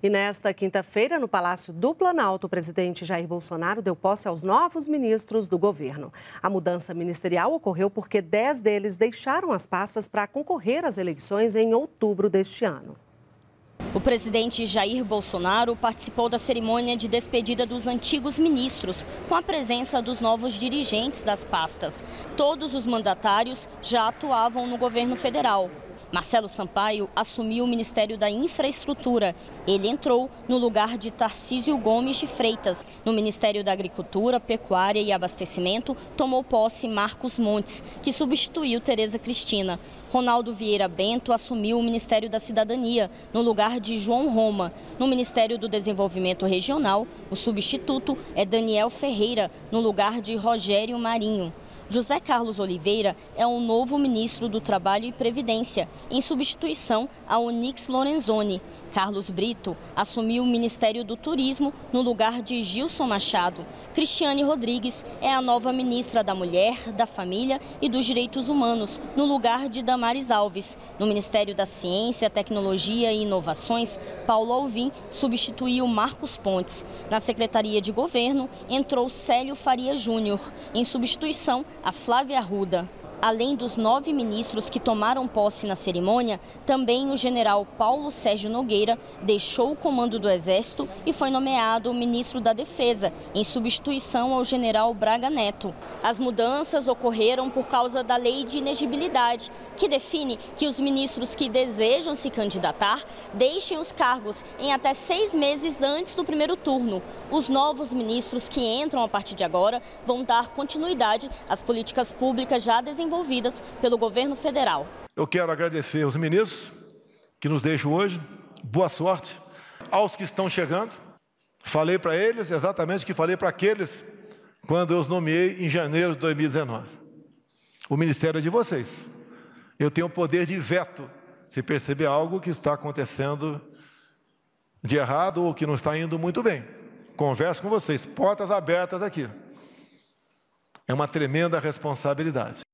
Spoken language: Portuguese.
E nesta quinta-feira, no Palácio do Planalto, o presidente Jair Bolsonaro deu posse aos novos ministros do governo. A mudança ministerial ocorreu porque dez deles deixaram as pastas para concorrer às eleições em outubro deste ano. O presidente Jair Bolsonaro participou da cerimônia de despedida dos antigos ministros, com a presença dos novos dirigentes das pastas. Todos os mandatários já atuavam no governo federal. Marcelo Sampaio assumiu o Ministério da Infraestrutura. Ele entrou no lugar de Tarcísio Gomes de Freitas. No Ministério da Agricultura, Pecuária e Abastecimento, tomou posse Marcos Montes, que substituiu Tereza Cristina. Ronaldo Vieira Bento assumiu o Ministério da Cidadania, no lugar de João Roma. No Ministério do Desenvolvimento Regional, o substituto é Daniel Ferreira, no lugar de Rogério Marinho. José Carlos Oliveira é o novo ministro do Trabalho e Previdência, em substituição a Onix Lorenzoni. Carlos Brito assumiu o Ministério do Turismo no lugar de Gilson Machado. Cristiane Rodrigues é a nova ministra da Mulher, da Família e dos Direitos Humanos, no lugar de Damares Alves. No Ministério da Ciência, Tecnologia e Inovações, Paulo Alvim substituiu Marcos Pontes. Na Secretaria de Governo, entrou Célio Faria Júnior, em substituição a Flávia Arruda. Além dos nove ministros que tomaram posse na cerimônia, também o general Paulo Sérgio Nogueira deixou o comando do Exército e foi nomeado ministro da Defesa, em substituição ao general Braga Neto. As mudanças ocorreram por causa da lei de inegibilidade, que define que os ministros que desejam se candidatar deixem os cargos em até seis meses antes do primeiro turno. Os novos ministros que entram a partir de agora vão dar continuidade às políticas públicas já desenvolvidas desenvolvidas pelo governo federal. Eu quero agradecer aos ministros que nos deixam hoje. Boa sorte aos que estão chegando. Falei para eles exatamente o que falei para aqueles quando eu os nomeei em janeiro de 2019. O ministério é de vocês. Eu tenho o poder de veto se perceber algo que está acontecendo de errado ou que não está indo muito bem. Converso com vocês, portas abertas aqui. É uma tremenda responsabilidade.